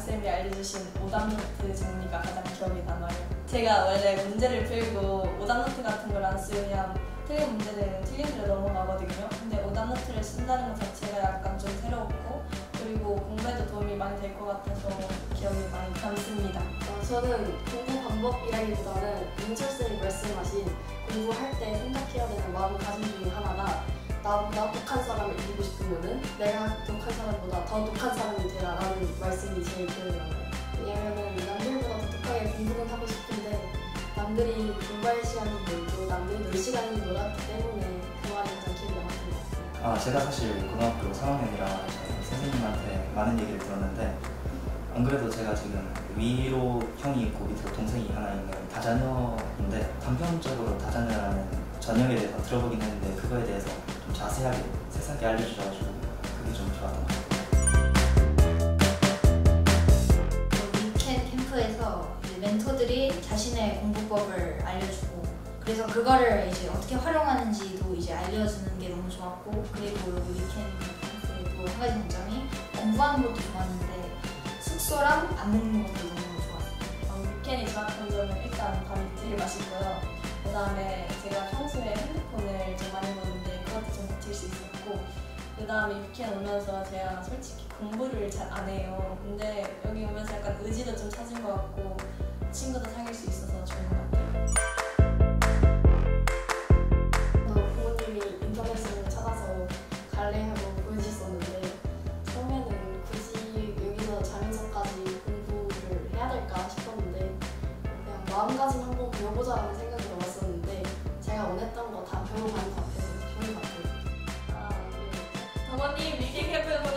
쌤이 알려주신 오답노트 정리가 가장 기억에 남아요. 제가 원래 문제를 풀고 오답노트 같은 걸 안 쓰면 틀린 문제는 틀린 대로 넘어가거든요. 근데 오답노트를 쓴다는 것 자체가 약간 좀 새로웠고 그리고 공부에도 도움이 많이 될 것 같아서 기억이 많이 남습니다. 어, 저는 공부 방법이라기보다는 민철 쌤이 말씀하신 공부할 때 생각해야 되는 마음가짐 중에 하나가 나보다 독한 사람을 이기고 싶으면은 내가 독한 사람보다 더 독한 사람이 되라라는 말씀이 제일 기억에 남아요. 왜냐면은 남들보다 더 독하게 공부는 하고 싶은데 남들이 공부할 시간이 멀고 남들이 놀 시간이 놀았기 때문에 그 말이 가장 기억에 남았던 것 같습니다. 아, 제가 사실 고등학교 3학년이라 선생님한테 많은 얘기를 들었는데 안 그래도 제가 지금 위로 형이 있고 밑으로 동생이 하나 있는 다자녀인데 단편적으로 다자녀라는 전형에 대해서 들어보긴 했는데 그거에 대해서 좀 자세하게 세세하게 알려주셔가지고 그게 좀 좋았던 것 같아요. 위켄 캠프에서 이제 멘토들이 자신의 공부법을 알려주고 그래서 그거를 이제 어떻게 활용하는지도 이제 알려주는 게 너무 좋았고 그리고 위켄 캠프의 또한 가지 장점이 공부하는 것도 좋았는데 숙소랑 밥 먹는 것도 너무 좋았어요. 어, 위켄이 좋았던 점은 일단 밥이 되게 맛있고요. 그 다음에 제가 다음에 위켄 오면서 제가 솔직히 공부를 잘 안 해요. 근데 여기 오면서 약간 의지도 좀 찾은 것 같고 친구도 사귈 수 있어서 좋은 것 같아요. 어, 부모님이 인터넷으로 찾아서 갈래 하고 보여주셨었는데 처음에는 굳이 여기서 자면서까지 공부를 해야 될까 싶었는데 그냥 마음가짐 한번 배워보자라는 생각이 들었었는데 제가 원했던 거다 배워가는 것같